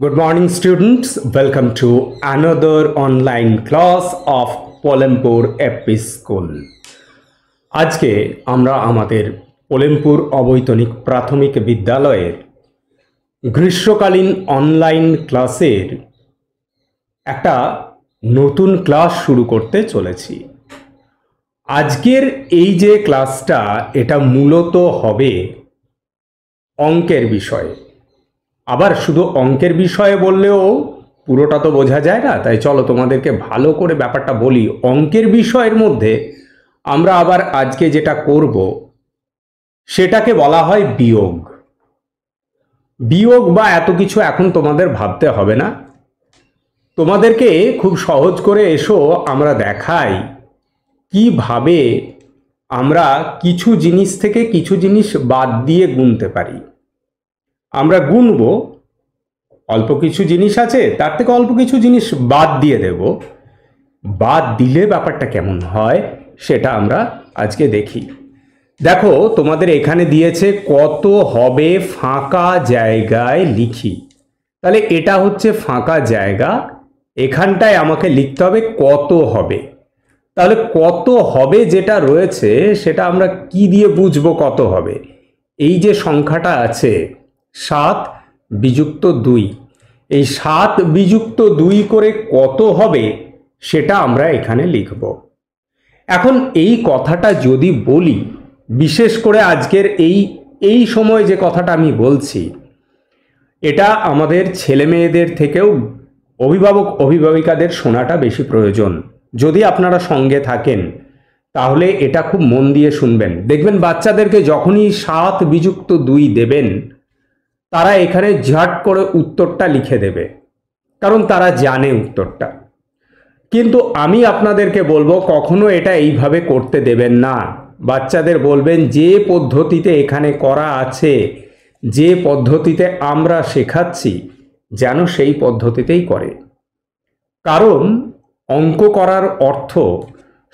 Good morning, students. Welcome to another online class of Polempur EP School. আজকে আমরা আমাদের পোলেমপুর অবৈতনিক প্রাথমিক বিদ্যালয়ের গ্রীষ্মকালীন অনলাইন ক্লাসের একটা নতুন ক্লাস শুরু করতে চলেছি আজকের এই যে ক্লাসটা এটা মূলত হবে অঙ্কের বিষয়ে আবার শুধু অঙ্কের বিষয়ে বললেও পুরোটা তো বোঝা যায় না। তাই চলো তোমাদেরকে ভালো করে ব্যাপারটা বলি। অঙ্কের বিষয়ের মধ্যে আমরা আবার আজকে যেটা করব, সেটাকে বলা হয় বিয়োগ। বিয়োগ বা এত কিছু এখন তোমাদের ভাবতে হবে না। তোমাদেরকে খুব সহজ করে এসো, আমরা দেখাই কীভাবে আমরা কিছু জিনিস থেকে কিছু জিনিস বাদ দিয়ে গুনতে পারি। আমরা গুনব, অল্প কিছু জিনিস আছে, তার থেকে অল্প কিছু জিনিস বাদ দিয়ে দেব। বাদ দিলে ব্যাপারটা কেমন হয় সেটা আমরা আজকে দেখি। দেখো, তোমাদের এখানে দিয়েছে কত হবে ফাঁকা জায়গায় লিখি। তাহলে এটা হচ্ছে ফাঁকা জায়গা, এখানটায় আমাকে লিখতে হবে কত হবে। তাহলে কত হবে যেটা রয়েছে সেটা আমরা কি দিয়ে বুঝব কত হবে? এই যে সংখ্যাটা আছে সাত বিযুক্ত দুই। এই সাত বিযুক্ত দুই করে কত হবে সেটা আমরা এখানে লিখব। এখন এই কথাটা যদি বলি, বিশেষ করে আজকের এই এই সময় যে কথাটা আমি বলছি, এটা আমাদের ছেলে মেয়েদের থেকেও অভিভাবক অভিভাবিকাদের শোনাটা বেশি প্রয়োজন। যদি আপনারা সঙ্গে থাকেন, তাহলে এটা খুব মন দিয়ে শুনবেন। দেখবেন বাচ্চাদেরকে যখনই সাত বিযুক্ত দুই দেবেন তারা এখানে ঝাট করে উত্তরটা লিখে দেবে, কারণ তারা জানে উত্তরটা। কিন্তু আমি আপনাদেরকে বলব, কখনো এটা এইভাবে করতে দেবেন না। বাচ্চাদের বলবেন, যে পদ্ধতিতে এখানে করা আছে, যে পদ্ধতিতে আমরা শেখাচ্ছি, যেন সেই পদ্ধতিতেই করে। কারণ অঙ্ক করার অর্থ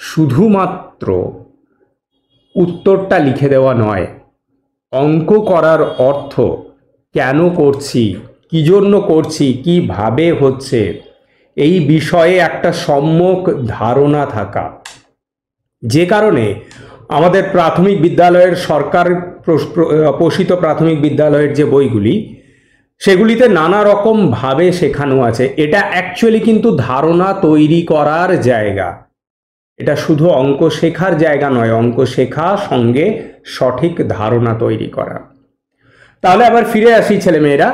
শুধুমাত্র উত্তরটা লিখে দেওয়া নয়, অঙ্ক করার অর্থ কেন করছি? কী জন্য করছি? কীভাবে হচ্ছে? এই বিষয়ে একটা সম্যক ধারণা থাকা। যে কারণে আমাদের প্রাথমিক বিদ্যালয়ের সরকার পোষিত প্রাথমিক বিদ্যালয়ের যে বইগুলি, সেগুলিতে নানা রকম ভাবে শেখানো আছে। এটা অ্যাকচুয়ালি কিন্তু ধারণা তৈরি করার জায়গা। এটা শুধু অঙ্ক শেখার জায়গা নয়, অঙ্ক শেখা সঙ্গে সঠিক ধারণা তৈরি করা। তাহলে আবার ফিরে আসি ছেলেমেয়েরা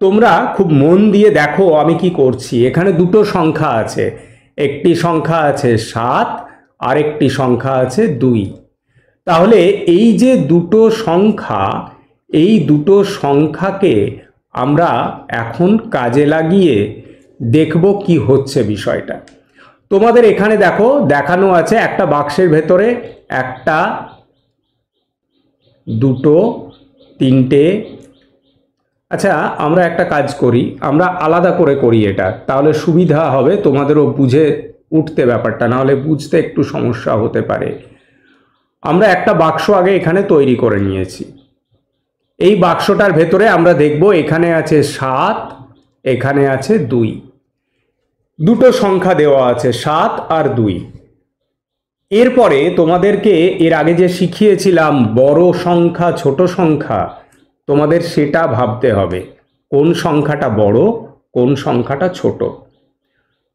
তোমরা খুব মন দিয়ে দেখো আমি কি করছি। এখানে দুটো সংখ্যা আছে। একটি সংখ্যা আছে সাত আর একটি সংখ্যা আছে দুই। তাহলে এই যে দুটো সংখ্যা, এই দুটো সংখ্যাকে আমরা এখন কাজে লাগিয়ে দেখব কি হচ্ছে বিষয়টা। তোমাদের এখানে দেখো, দেখানো আছে একটা বাক্সের ভেতরে একটা, দুটো তিনটে। আচ্ছা আমরা একটা কাজ করি, আমরা আলাদা করে করি এটা, তাহলে সুবিধা হবে তোমাদেরও বুঝে উঠতে ব্যাপারটা, নাহলে বুঝতে একটু সমস্যা হতে পারে। আমরা একটা বাক্স আগে এখানে তৈরি করে নিয়েছি। এই বাক্সটার ভেতরে আমরা দেখব এখানে আছে সাত, এখানে আছে দুই। দুটো সংখ্যা দেওয়া আছে, সাত আর দুই। এরপরে তোমাদেরকে এর আগে যে শিখিয়েছিলাম বড় সংখ্যা, ছোট সংখ্যা, তোমাদের সেটা ভাবতে হবে। কোন সংখ্যাটা বড়, কোন সংখ্যাটা ছোট?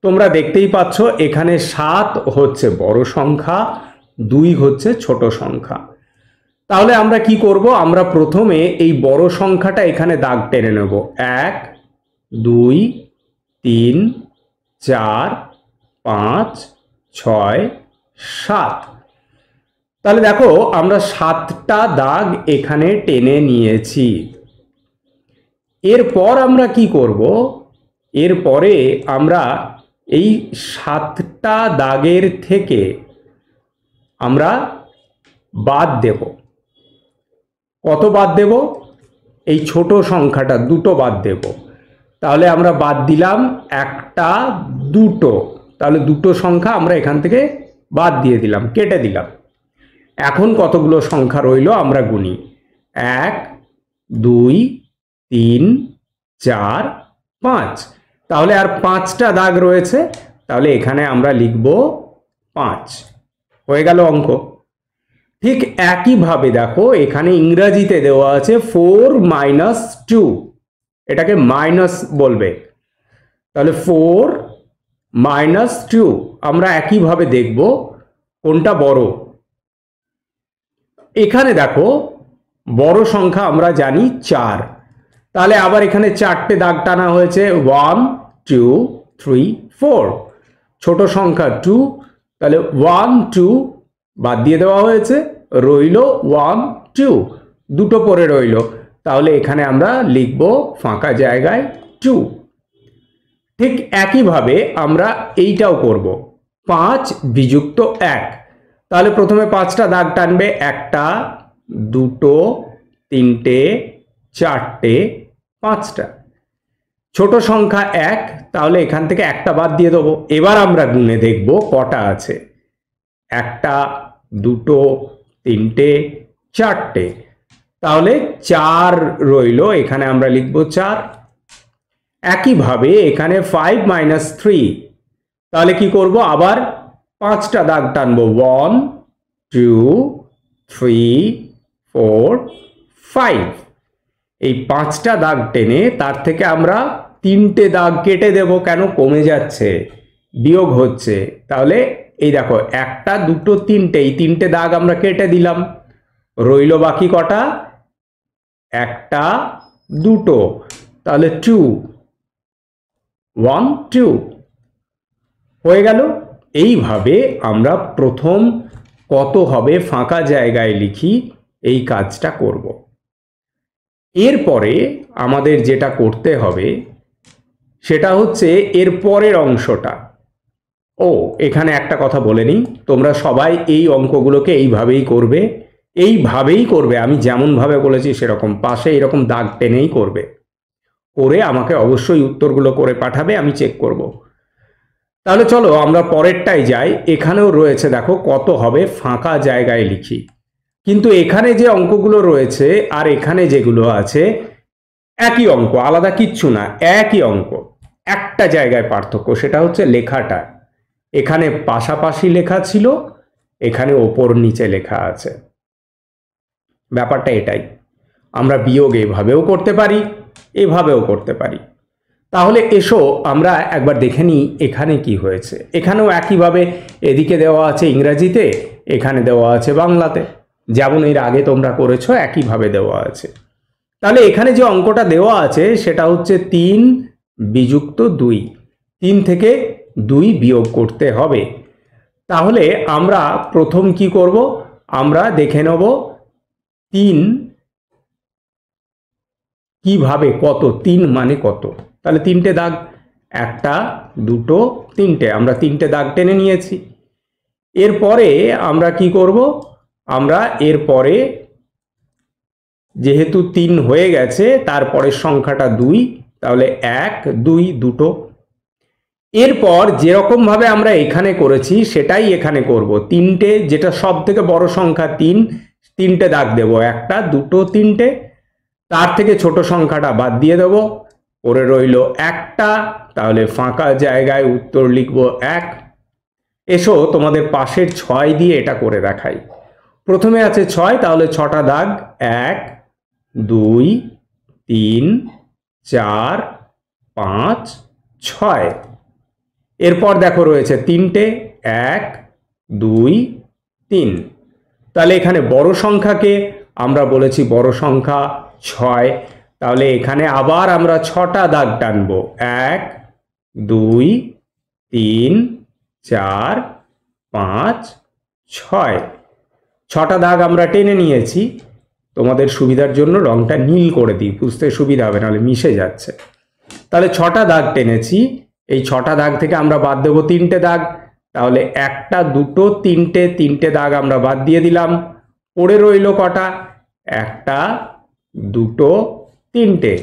তোমরা দেখতেই পাচ্ছ এখানে সাত হচ্ছে বড় সংখ্যা, দুই হচ্ছে ছোট সংখ্যা। তাহলে আমরা কি করব? আমরা প্রথমে এই বড় সংখ্যাটা এখানে দাগ টেনে নেব। এক, দুই, তিন, চার, পাঁচ, ছয় সাত। তাহলে দেখো, আমরা সাতটা দাগ এখানে টেনে নিয়েছি। এরপর আমরা কি করব? এরপরে আমরা এই সাতটা দাগের থেকে আমরা বাদ দেব। কত বাদ দেব? এই ছোট সংখ্যাটা, দুটো বাদ দেব। তাহলে আমরা বাদ দিলাম একটা, দুটো। তাহলে দুটো সংখ্যা আমরা এখান থেকে বাদ দিয়ে দিলাম, কেটে দিলাম। এখন কতগুলো সংখ্যা রইল আমরা গুনি। এক, দুই, তিন, চার, পাঁচ। তাহলে আর পাঁচটা দাগ রয়েছে, তাহলে এখানে আমরা লিখব পাঁচ। হয়ে গেল অঙ্ক। ঠিক একইভাবে দেখো, এখানে ইংরাজিতে দেওয়া আছে ফোর মাইনাস টু। এটাকে মাইনাস বলবে। তাহলে ফোর মাইনাস টু আমরা একইভাবে দেখব কোনটা বড়। এখানে দেখো, বড় সংখ্যা আমরা জানি চার। তাহলে আবার এখানে চারটে দাগ টানা হয়েছে ওয়ান টু থ্রি ফোর ছোট সংখ্যা টু তাহলে ওয়ান টু বাদ দিয়ে দেওয়া হয়েছে, রইল ওয়ান টু দুটো পরে রইল, তাহলে এখানে আমরা লিখব ফাঁকা জায়গায় টু ঠিক একইভাবে আমরা এইটাও করব। পাঁচ বিযুক্ত এক। তাহলে প্রথমে পাঁচটা দাগ টানবে একটা, দুটো, তিনটে, চারটে, পাঁচটা। ছোট সংখ্যা এক, তাহলে এখান থেকে একটা বাদ দিয়ে দেবো। এবার আমরা গুনে দেখব কটা আছে। একটা, দুটো, তিনটে, চারটে। তাহলে চার রইল, এখানে আমরা লিখব চার। একইভাবে এখানে ফাইভ মাইনাস থ্রি তাহলে কি করব? আবার পাঁচটা দাগ টানবো। One two three four five এই পাঁচটা দাগ টেনে তার থেকে আমরা তিনটে দাগ কেটে দেব কেন? কমে যাচ্ছে, বিয়োগ হচ্ছে। তাহলে এই দেখো, একটা, দুটো, তিনটে, এই তিনটে দাগ আমরা কেটে দিলাম। রইল বাকি কটা? একটা, দুটো। তাহলে টু ওয়ান টু হয়ে গেল। এইভাবে আমরা প্রথম কত হবে ফাঁকা জায়গায় লিখি এই কাজটা করব। এরপরে আমাদের যেটা করতে হবে সেটা হচ্ছে এর পরের অংশটা। ও, এখানে একটা কথা বলে নিই, তোমরা সবাই এই অঙ্কগুলোকে এইভাবেই করবে এইভাবেই করবে, আমি যেমনভাবে বলেছি সেরকম, পাশে এরকম দাগ টেনেই করবে। করে আমাকে অবশ্যই উত্তরগুলো করে পাঠাবে, আমি চেক করব। তাহলে চলো আমরা পরেরটাই যাই। এখানেও রয়েছে, দেখো, কত হবে, ফাঁকা জায়গায় লিখি। কিন্তু এখানে যে অঙ্কগুলো রয়েছে আর এখানে যেগুলো আছে, একই অঙ্ক, আলাদা কিচ্ছু না, একই অঙ্ক। একটা জায়গায় পার্থক্য, সেটা হচ্ছে লেখাটা। এখানে পাশাপাশি লেখা ছিল, এখানে ওপর নিচে লেখা আছে। ব্যাপারটা এটাই। আমরা বিয়োগ এভাবেও করতে পারি, এভাবেও করতে পারি। তাহলে এসো আমরা একবার দেখে নিই এখানে কি হয়েছে। এখানেও একইভাবে এদিকে দেওয়া আছে ইংরাজিতে, এখানে দেওয়া আছে বাংলাতে। যেমন এর আগে তোমরা করেছ, একইভাবে দেওয়া আছে। তাহলে এখানে যে অঙ্কটা দেওয়া আছে, সেটা হচ্ছে তিন বিযুক্ত দুই। তিন থেকে দুই বিয়োগ করতে হবে। তাহলে আমরা প্রথম কি করব? আমরা দেখে নেব তিন কীভাবে কত? তিন মানে কত? তাহলে তিনটে দাগ, একটা, দুটো, তিনটে। আমরা তিনটে দাগ টেনে নিয়েছি। এরপরে আমরা কি করব? আমরা এরপরে যেহেতু তিন হয়ে গেছে তারপরের সংখ্যাটা দুই, তাহলে এক, দুই, দুটো। এরপর যেরকমভাবে আমরা এখানে করেছি, সেটাই এখানে করব। তিনটে, যেটা সব থেকে বড় সংখ্যা তিন, তিনটে দাগ দেব। একটা, দুটো, তিনটে। তার থেকে ছোট সংখ্যাটা বাদ দিয়ে দেবো। পরে রইল একটা, তাহলে ফাঁকা জায়গায় উত্তর লিখব এক। এসো তোমাদের পাশের ছয় দিয়ে এটা করে দেখাই। প্রথমে আছে ছয়, তাহলে ছটা দাগ, এক, দুই, তিন, চার, পাঁচ, ছয়। এরপর দেখো রয়েছে তিনটে, এক, দুই, তিন। তাহলে এখানে বড় সংখ্যাকে আমরা বলেছি বড় সংখ্যা ছয়। তাহলে এখানে আবার আমরা ছটা দাগ টানব। এক, দুই, তিন, চার, পাঁচ, ছয়। ছটা দাগ আমরা টেনে নিয়েছি। তোমাদের সুবিধার জন্য রংটা নীল করে দিই, বুঝতে সুবিধা হবে, নাহলে মিশে যাচ্ছে। তাহলে ছটা দাগ টেনেছি। এই ছটা দাগ থেকে আমরা বাদ দেবো তিনটে দাগ। তাহলে একটা, দুটো, তিনটে তিনটে দাগ আমরা বাদ দিয়ে দিলাম। পড়ে রইল কটা? একটা, দুটো তিনটে।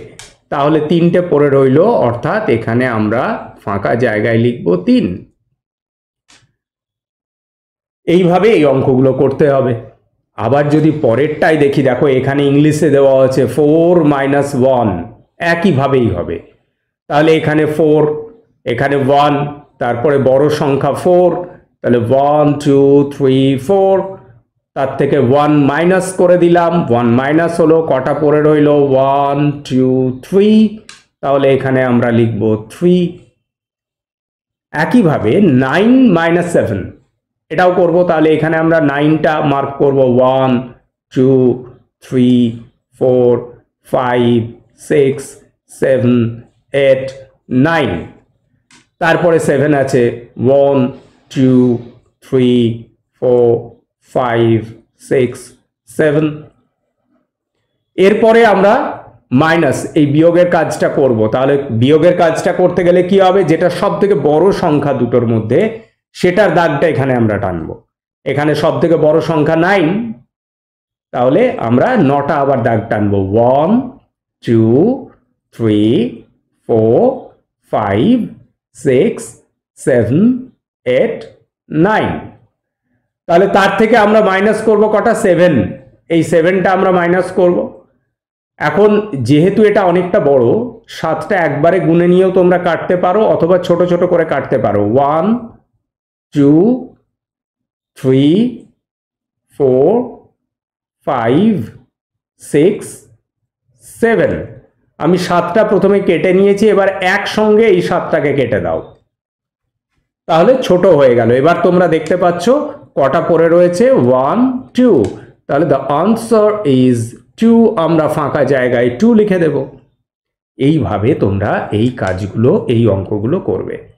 তাহলে তিনটে পড়ে রইল, অর্থাৎ এখানে আমরা ফাঁকা জায়গায় লিখব তিন। এইভাবে এই অঙ্কগুলো করতে হবে। আবার যদি পরেরটাই দেখি, দেখো এখানে ইংলিশে দেওয়া আছে ফোর মাইনাস ওয়ান, একইভাবেই হবে। তাহলে এখানে ফোর, এখানে ওয়ান, তারপরে বড় সংখ্যা ফোর, তাহলে ওয়ান, টু, থ্রি, ফোর তার থেকে ওয়ান মাইনাস করে দিলাম। ওয়ান মাইনাস হলো কটা পড়ে রইল? ওয়ান টু থ্রি তাহলে এখানে আমরা লিখব থ্রি একইভাবে নাইন মাইনাস সেভেন এটাও করব, তাহলে এখানে আমরা নাইনটা মার্ক করব। One two three four five six seven eight nine তারপরে সেভেন আছে। One two three four five six seven এরপরে আমরা মাইনাস এই বিয়োগের কাজটা করব। তাহলে বিয়োগের কাজটা করতে গেলে কি হবে? যেটা সব থেকে বড় সংখ্যা দুটোর মধ্যে, সেটার দাগটা এখানে আমরা টানবো। এখানে সব থেকে বড় সংখ্যা নাইন তাহলে আমরা নটা আবার দাগ টানবো। One two three four five six seven eight nine তাহলে তার থেকে আমরা মাইনাস করব কটা? সেভেন এই সেভেনটা আমরা মাইনাস করব। এখন যেহেতু এটা অনেকটা বড়, সাতটা একবারে গুনে নিয়েও তোমরা কাটতে পারো অথবা ছোট ছোট করে কাটতে পারো। One two three four five six seven আমি সাতটা প্রথমে কেটে নিয়েছি, এবার একসঙ্গে এই সাতটাকে কেটে দাও। তাহলে ছোট হয়ে গেল। এবার তোমরা দেখতে পাচ্ছ কটা পড়ে রয়েছে? ওয়ান টু তাহলে দ্য আনসার ইজ টু আমরা ফাঁকা জায়গায় টু লিখে দেব। এইভাবে তোমরা এই কাজগুলো, এই অঙ্কগুলো করবে।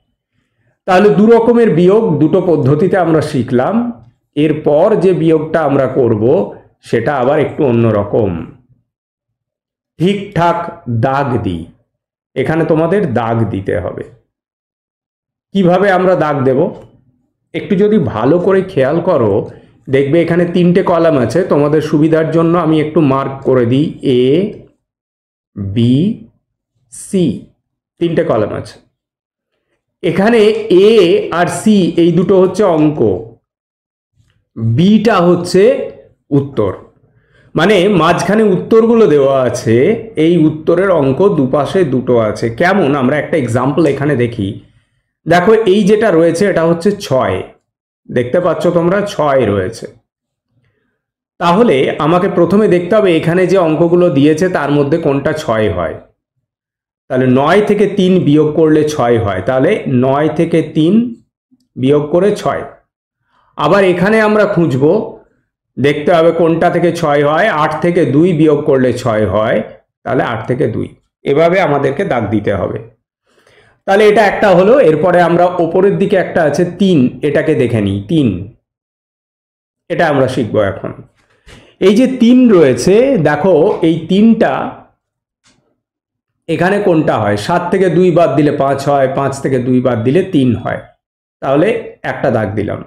তাহলে দু রকমের বিয়োগ, দুটো পদ্ধতিতে আমরা শিখলাম। এরপর যে বিয়োগটা আমরা করব, সেটা আবার একটু অন্যরকম ঠিকঠাক দাগ দিই। এখানে তোমাদের দাগ দিতে হবে। কীভাবে আমরা দাগ দেব? একটু যদি ভালো করে খেয়াল করো, দেখবে এখানে তিনটে কলাম আছে, তোমাদের সুবিধার জন্য আমি একটু মার্ক করে দিই এ বি সি তিনটে কলাম আছে। এখানে এ আর সি এই দুটো হচ্ছে অঙ্ক। বিটা হচ্ছে উত্তর। মানে মাঝখানে উত্তরগুলো দেওয়া আছে, এই উত্তরের অঙ্ক দুপাশে দুটো আছে। কেমন? আমরা একটা এক্সাম্পল এখানে দেখি। দেখো, এই যেটা রয়েছে, এটা হচ্ছে ছয়। দেখতে পাচ্ছ তোমরা, ছয় রয়েছে। তাহলে আমাকে প্রথমে দেখতে হবে এখানে যে অঙ্কগুলো দিয়েছে, তার মধ্যে কোনটা ছয় হয়। তাহলে নয় থেকে তিন বিয়োগ করলে ছয় হয়। তাহলে নয় থেকে তিন বিয়োগ করে ছয়। আবার এখানে আমরা খুঁজবো, দেখতে হবে কোনটা থেকে ছয় হয়। আট থেকে দুই বিয়োগ করলে ছয় হয়, তাহলে আট থেকে দুই। এভাবে আমাদেরকে দাগ দিতে হবে। তাহলে এটা একটা হলো, এরপরে আমরা ওপরের দিকে একটা আছে, তিন, এটাকে দেখে নিই, তিন। এটা আমরা শিখব এখন। এই যে তিন রয়েছে, দেখো, এই তিনটা এখানে কোনটা হয়? সাত থেকে দুই বাদ দিলে পাঁচ হয়, পাঁচ থেকে দুই বাদ দিলে তিন হয়। তাহলে একটা দাগ দিলাম।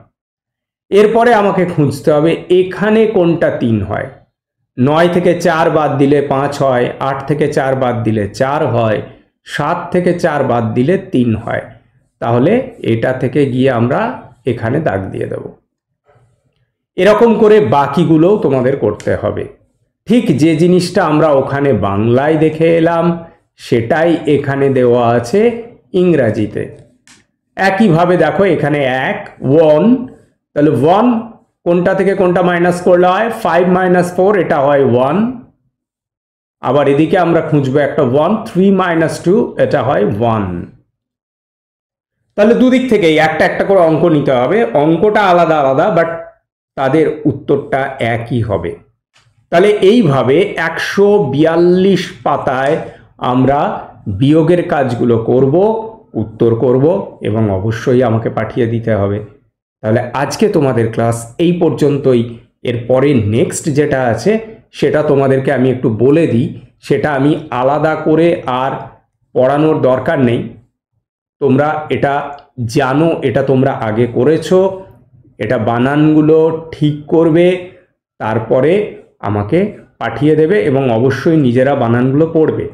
এরপরে আমাকে খুঁজতে হবে, এখানে কোনটা তিন হয়? নয় থেকে চার বাদ দিলে পাঁচ হয়, আট থেকে চার বাদ দিলে চার হয় সাত থেকে চার বাদ দিলে তিন হয়। তাহলে এটা থেকে গিয়ে আমরা এখানে দাগ দিয়ে দেব। এরকম করে বাকিগুলোও তোমাদের করতে হবে। ঠিক যে জিনিসটা আমরা ওখানে বাংলায় দেখে এলাম, সেটাই এখানে দেওয়া আছে ইংরাজিতে। একইভাবে দেখো এখানে এক ওয়ান তাহলে ওয়ান কোনটা থেকে কোনটা মাইনাস করলে হয়? ফাইভ মাইনাস ফোর এটা হয় ওয়ান আবার এদিকে আমরা খুঁজবো একটা ওয়ান থ্রি মাইনাস টু এটা হয় ওয়ান তাহলে দুদিক থেকেই একটা একটা করে অঙ্ক নিতে হবে। অঙ্কটা আলাদা আলাদা বাট তাদের উত্তরটা একই হবে। তাহলে এইভাবে একশো বিয়াল্লিশ পাতায় আমরা বিয়োগের কাজগুলো করব, উত্তর করব, এবং অবশ্যই আমাকে পাঠিয়ে দিতে হবে। তাহলে আজকে তোমাদের ক্লাস এই পর্যন্তই। এরপরে নেক্সট যেটা আছে সেটা তোমাদেরকে আমি একটু বলে দিই, সেটা আমি আলাদা করে আর পড়ানোর দরকার নেই। তোমরা এটা জানো, এটা তোমরা আগে করেছ, এটা বানানগুলো ঠিক করবে, তারপরে আমাকে পাঠিয়ে দেবে এবং অবশ্যই নিজেরা বানানগুলো পড়বে।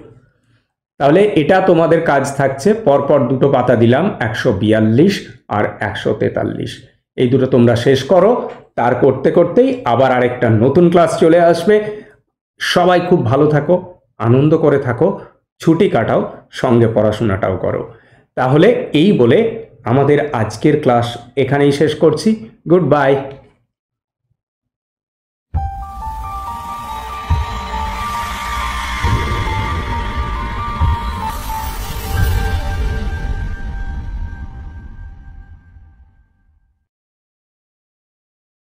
তাহলে এটা তোমাদের কাজ থাকছে, পরপর দুটো পাতা দিলাম, একশো বিয়াল্লিশ আর একশো তেতাল্লিশ। এই দুটো তোমরা শেষ করো তার করতে করতেই আবার আরেকটা নতুন ক্লাস চলে আসবে। সবাই খুব ভালো থাকো, আনন্দ করে থাকো, ছুটি কাটাও, সঙ্গে পড়াশোনাটাও করো। তাহলে এই বলে আমাদের আজকের ক্লাস এখানেই শেষ করছি। Good bye.